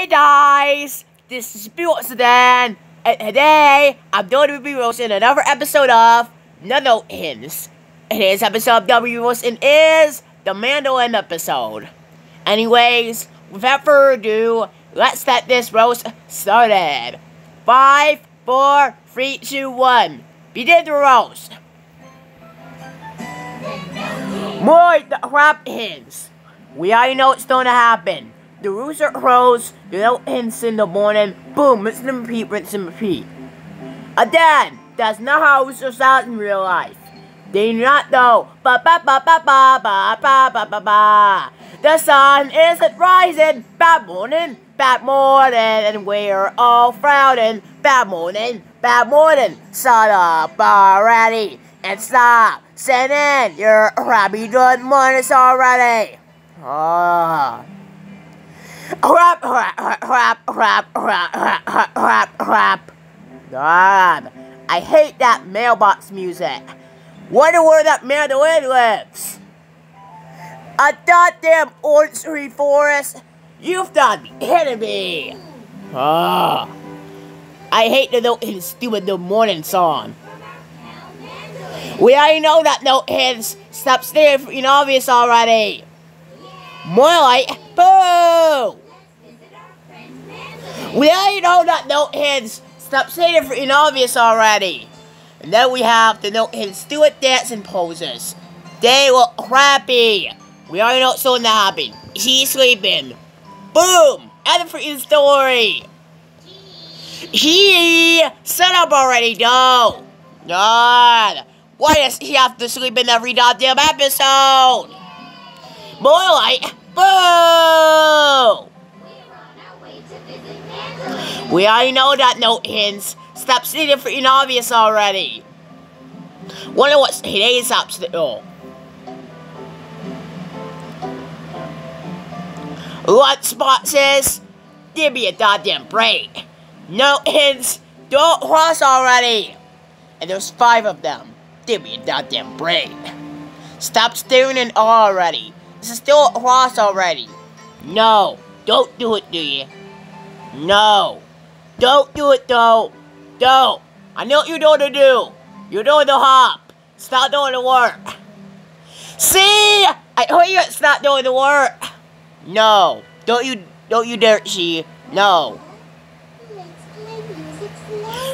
Hey guys, this is Dan, and today I'm going to be roasting another episode of Notekins. Today's episode of W Roasting is the Mandolin episode. Anyways, without further ado, let's get this roast started. Five, four, three, two, one. Begin the roast. More the Crapkins. We already know what's going to happen. The rooster crows, you know, hints in the morning, boom, rinse and repeat, rinse and repeat. Again, that's not how roosters sound in real life. They not know. Ba ba ba ba ba ba ba ba ba ba. The sun isn't rising. Bad morning, bad morning, and we're all frowning. Bad morning, bad morning. Shut up already and stop sending your happy good mornings already. Ah. Rap, rap, rap, rap, rap, rap, rap, rap. God, I hate that mailbox music. Wonder where that mandolin lives. A goddamn orange tree forest. You've done hitting me. Ah. I hate the note his stupid the morning song. We already know that Notekins. Stop staring in obvious already. More like boo! We already know that Notekins. Stop saying it for obvious already. And then we have the Notekins Stuart dancing poses. They look crappy. We already know what's going to happen. He's sleeping. Boom! End of freaking story. He set up already, no. God. Why does he have to sleep in every goddamn episode? More like, boo! We already know that Notekins. Stop stating for obvious already. Wonder what today's obstacle. What spot says? Give me a goddamn break. No hints. Don't cross already. And there's five of them. Give me a goddamn break. Stop staring in already. This is still a cross already. No. Don't do it, do you? No. Don't do it, though. Don't. I know what you're doing to do. You're doing the hop. Stop doing the work. See? I heard you stop doing the work. No. Don't you don't you dare see. No.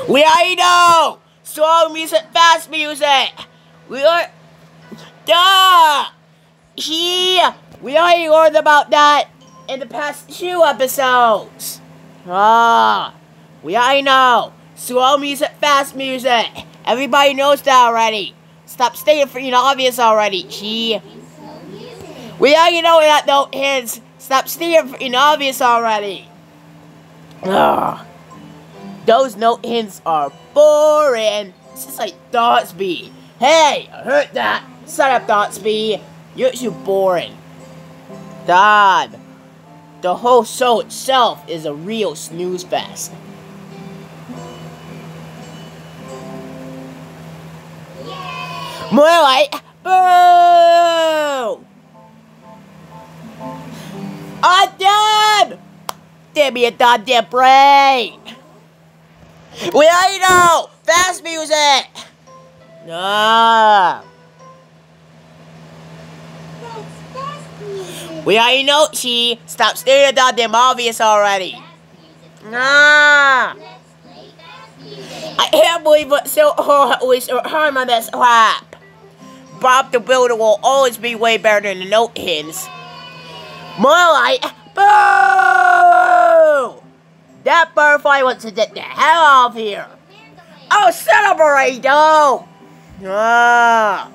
We already know. Slow music, fast music. We are Duh! He we already learned about that in the past two episodes. Ah. We already know. Slow music, fast music. Everybody knows that already. Stop staying for you know obvious already. She. We already know that though is. Stop staying for you know obvious already. Ugh. Those Notekins are boring. It's just like Dotsby. Hey, I heard that. Shut up, Dotsby. You're too boring. God. The whole show itself is a real snooze fest. More like boo! Dead! Give me a goddamn break! We already know! Fast music! Nah. We already know she stop staring at goddamn obvious already. Nah. I can't believe what's so always harm on this crap. Bob the Builder will always be way better than the Notekins. More like, boo! That butterfly wants to get the hell out of here. Oh, celebrate, though! Ah.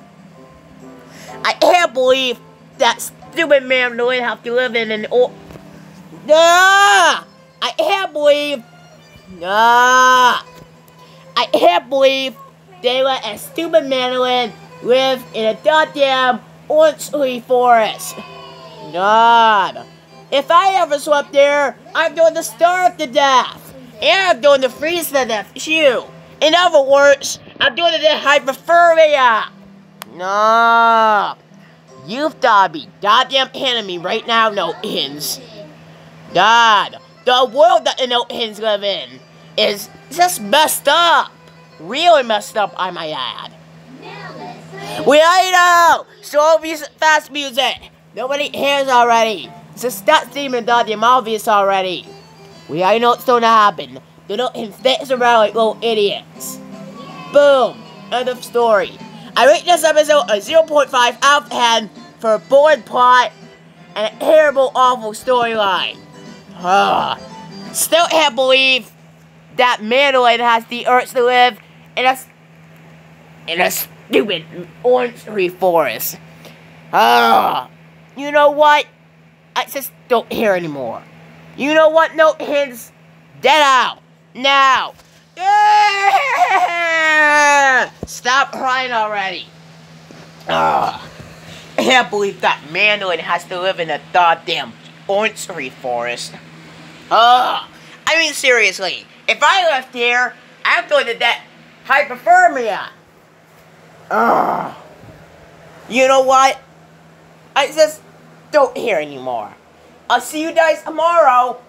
I can't believe that stupid man really have to live in an old... Ah! I can't believe... Ah! I can't believe they let a stupid mandolin live in a goddamn orange forest. God. If I ever swept there, I'm going to starve to death. And I'm going to freeze to death, too. In other words, I'm doing it in hypothermia. No. You've got be goddamn enemy right now, no ins. God. the world that the Notekins live in is just messed up. Really messed up, I might add. We I know! So fast music! Nobody hears already. Just stop steaming goddamn obvious already. We already know going to happen. They don't dance around like little idiots. Boom. End of story. I rate this episode a 0.5 out of 10 for a boring plot and a terrible, awful storyline. Still can't believe that Mandolin has the urge to live in a in a stupid orange tree forest. Ah, you know what? I just don't hear anymore. You know what? No hints. Dead out now. Yeah! Stop crying already. Ugh. I can't believe that Mandolin has to live in a goddamn orange tree forest. Ugh. I mean, seriously, if I left here, I'm going to that hypothermia. Ugh. You know what? I just don't hear anymore. I'll see you guys tomorrow.